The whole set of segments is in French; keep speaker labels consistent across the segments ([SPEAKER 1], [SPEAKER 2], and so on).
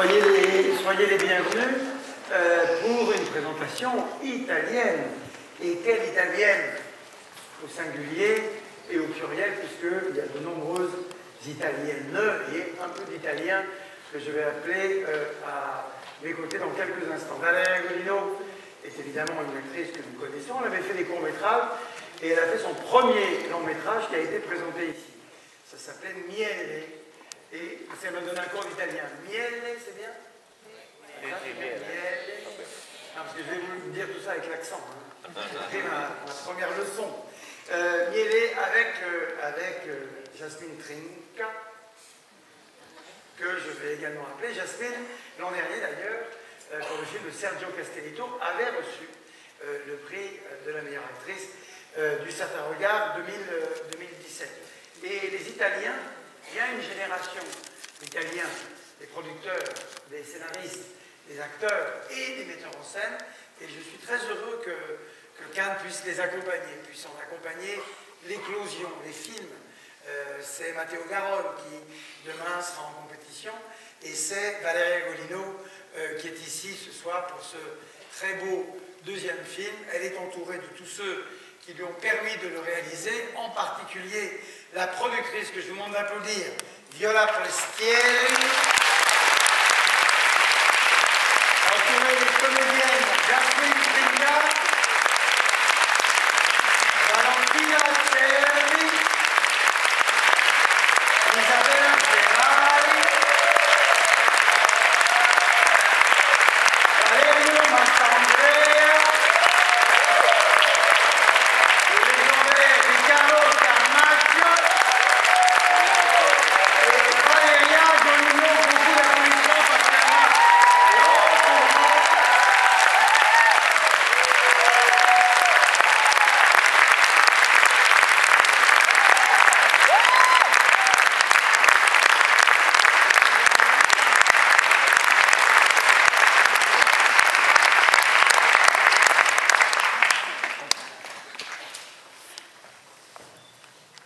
[SPEAKER 1] Soyez les, bienvenus euh, pour une présentation italienne. Et quelle italienne Au singulier et au pluriel, puisqu'il y a de nombreuses italiennes et un peu d'italien que je vais appeler euh, à mes côtés dans quelques instants. Valérie Golino est évidemment une actrice que nous connaissons. Elle avait fait des courts-métrages et elle a fait son premier long-métrage qui a été présenté ici. Ça s'appelle Miele. Ça me donne un cours d'italien. Miele, c'est bien? Miele. parce que je vais vous dire tout ça avec l'accent. Hein. J'ai ma, première leçon. Euh, Miele avec, euh, avec euh, Jasmine Trinca, que je vais également appeler. Jasmine, l'an dernier d'ailleurs, pour le film de Sergio Castellito, avait reçu le prix de la meilleure actrice du Certain Regard 2017. Et les Italiens, il y a une génération d'Italiens, des producteurs, des scénaristes, des acteurs et des metteurs en scène, et je suis très heureux que, que Cannes puisse les accompagner, puisse en accompagner l'éclosion, les films. Euh, c'est Matteo Garonne qui demain sera en compétition, et c'est Valérie Golino euh, qui est ici ce soir pour ce très beau deuxième film. Elle est entourée de tous ceux qui lui ont permis de le réaliser, en particulier la productrice que je vous demande d'applaudir, Viola Prestieri, entourée des comédiennes Jasmine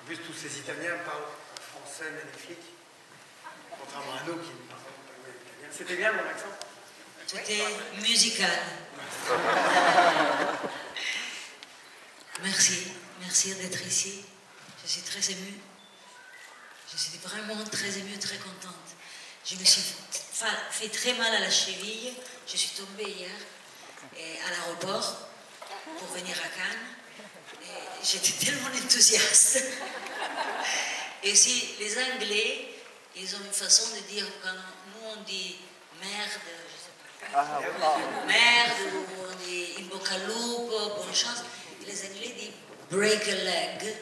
[SPEAKER 1] En plus, tous ces Italiens parlent français magnifique, contrairement à nous qui ne parlons pas italien. C'était bien mon accent
[SPEAKER 2] C'était musical. Merci, merci d'être ici. Je suis très émue. Je suis vraiment très émue, très contente. Je me suis fa- fait très mal à la cheville. Je suis tombée hier et à l'aéroport pour venir à Cannes. J'étais tellement enthousiaste. Et aussi, les Anglais, ils ont une façon de dire, quand nous on dit merde, je sais pas. Merde, ou on dit in bocca al lupo, bonne chance. Et les Anglais disent break a leg.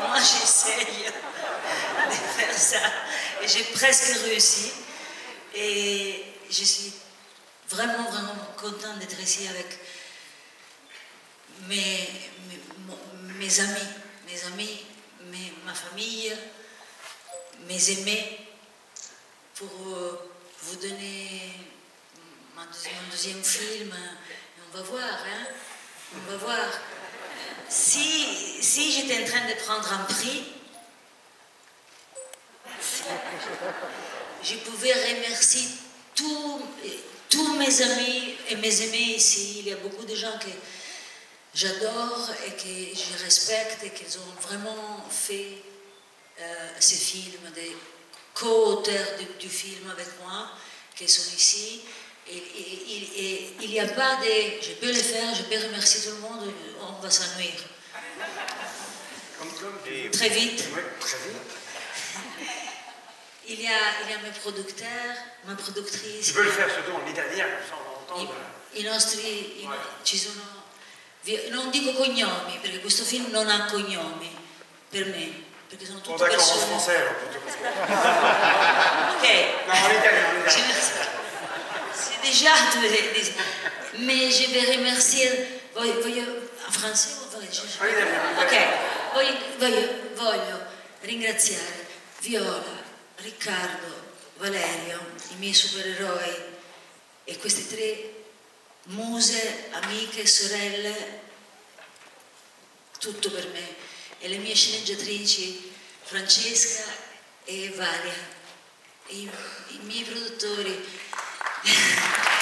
[SPEAKER 2] Moi, j'essaye de faire ça. Et j'ai presque réussi. Et je suis vraiment, vraiment contente d'être ici avec mes, mes amis, mes amis, ma famille, mes aimés, pour euh, vous donner mon deuxième film. On va voir, hein On va voir. Si, si j'étais en train de prendre un prix, je pouvais remercier tous, tous mes amis et mes aimés ici. Il y a beaucoup de gens que j'adore et que je respecte et qu'ils ont vraiment fait euh, ce film, des co-auteurs du, du film avec moi, qui sont ici. Et, et- et- et il n'y a pas de... Je peux le faire, je peux remercier tout le monde, on va s'ennuyer. Très vite.
[SPEAKER 1] Oui, très vite.
[SPEAKER 2] Il y, a, il y a mes producteurs, ma productrice.
[SPEAKER 1] Tu peux le faire surtout en italien, comme ça on va
[SPEAKER 2] I,
[SPEAKER 1] entendre.
[SPEAKER 2] i nostri i-
[SPEAKER 1] Ouais.
[SPEAKER 2] ci sono vi- non dico cognomi perché questo film non ha cognomi per me perché sono tutte persone.
[SPEAKER 1] que-
[SPEAKER 2] ok.
[SPEAKER 1] Non,
[SPEAKER 2] Je- c'est déjà mais je vais remercier voglio, voglio
[SPEAKER 1] italien, en
[SPEAKER 2] ok. Voglio, voglio, voglio ringraziare Viola Riccardo Valerio i miei supereroi e queste tre muse, amiche, sorelle, tutto per me e le mie sceneggiatrici Francesca e Varia, e i, i miei produttori.